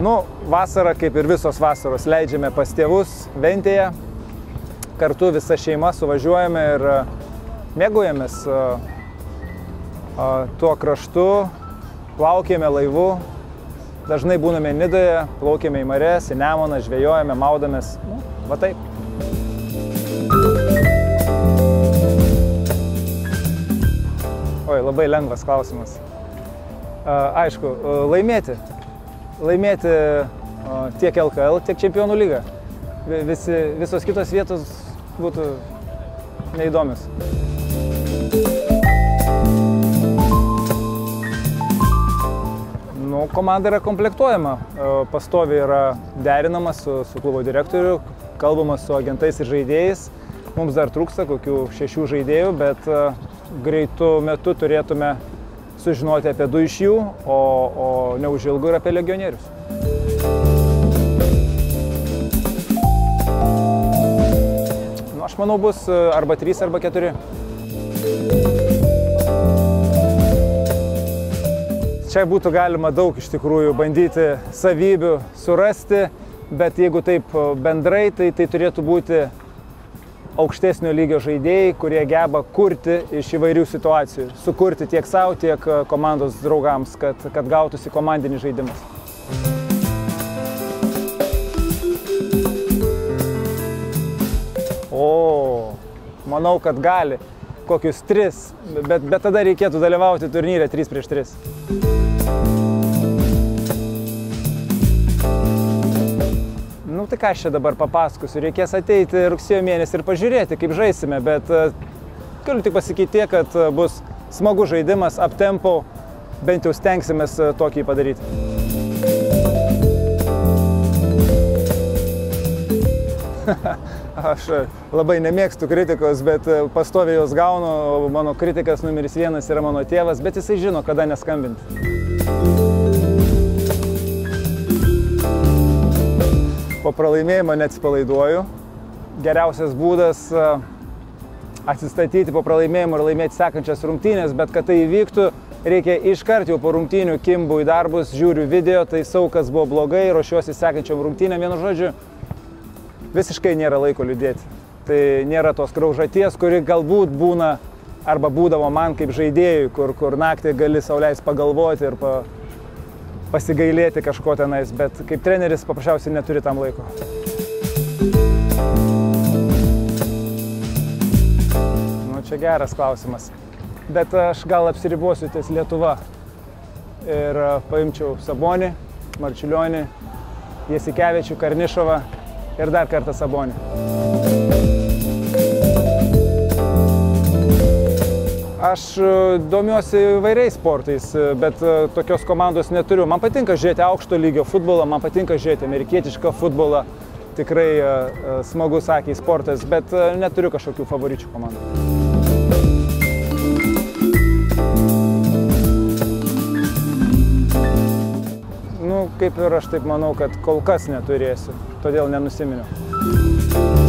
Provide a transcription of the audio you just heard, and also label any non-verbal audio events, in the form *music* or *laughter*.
Nu, vasarą, kaip ir visos vasaros, leidžiame pas tėvus Ventėje. Kartu visa šeima suvažiuojame ir e, mėgaujamės e, e, tuo kraštu, plaukėme laivu, dažnai būname Nidoje, plaukėme į Marės, į Nemoną, žvejojame, maudamės. Nu, va taip. Oi, labai lengvas klausimas. Aišku, laimėti. Laimėti tiek LKL, tiek Čempionų lygą. Visi, visos kitos vietos būtų neįdomios. Nu, komanda yra komplektuojama, pastovi yra derinama su, su klubo direktoriu, kalbama su agentais ir žaidėjais. Mums dar trūksta kokių šešių žaidėjų, bet greitų metų turėtume sužinoti apie du iš jų, o, o neužilgo ir apie legionierius. Nu, aš manau, bus arba trys, arba keturi. Čia būtų galima daug iš tikrųjų bandyti savybių surasti, bet jeigu taip bendrai, tai tai turėtų būti aukštesnio lygio žaidėjai, kurie geba kurti iš įvairių situacijų. Sukurti tiek savo, tiek e, komandos draugams, kad, kad gautųsi komandinis žaidimas. O, manau, kad gali. Kokius tris, bet, bet tada reikėtų dalyvauti turnyrė 3 prieš 3. Tai ką aš čia dabar papasakosiu, reikės ateiti rugsėjo mėnesį ir pažiūrėti, kaip žaisime, bet e, galiu tik pasakyti kad e, bus smagus žaidimas, aptempo, bent jau stengsimės e, tokį padaryti. *laughs* Aš labai nemėgstu kritikos, bet pastoviai jos gaunu, mano kritikas numeris vienas yra mano tėvas, bet jisai žino, kada neskambinti. Po pralaimėjimo neatsipalaiduoju. Geriausias būdas e, atsistatyti po pralaimėjimo ir laimėti sekančias rungtynės, bet kad tai įvyktų, reikia iškart jau po rungtynių kimbu į darbus, žiūriu video, tai sau, kas buvo blogai, ruošiuosi sekančiam rungtynėm, vienu žodžiu, visiškai nėra laiko liūdėti. Tai nėra tos kraužaties, kuri galbūt būna arba būdavo man kaip žaidėjui, kur, kur naktį gali sauliais pagalvoti ir pa, pasigailėti kažko tenais, bet kaip treneris paprasčiausiai neturi tam laiko. Nu, čia geras klausimas. Bet aš gal apsiribosiu ties Lietuva ir paimčiau Sabonį, Marčiulionį, Jasikevičių, Karnišovą ir dar kartą Sabonį. Aš e, domiuosi įvairiais sportais, e, bet e, tokios komandos neturiu. Man patinka žiūrėti aukšto lygio futbolą, man patinka žiūrėti amerikietišką futbolą. Tikrai smagus akiai sportas, bet neturiu kažkokių favoričių komandų. Nu, kaip ir aš taip manau, kad kol kas neturėsiu, todėl nenusiminiau.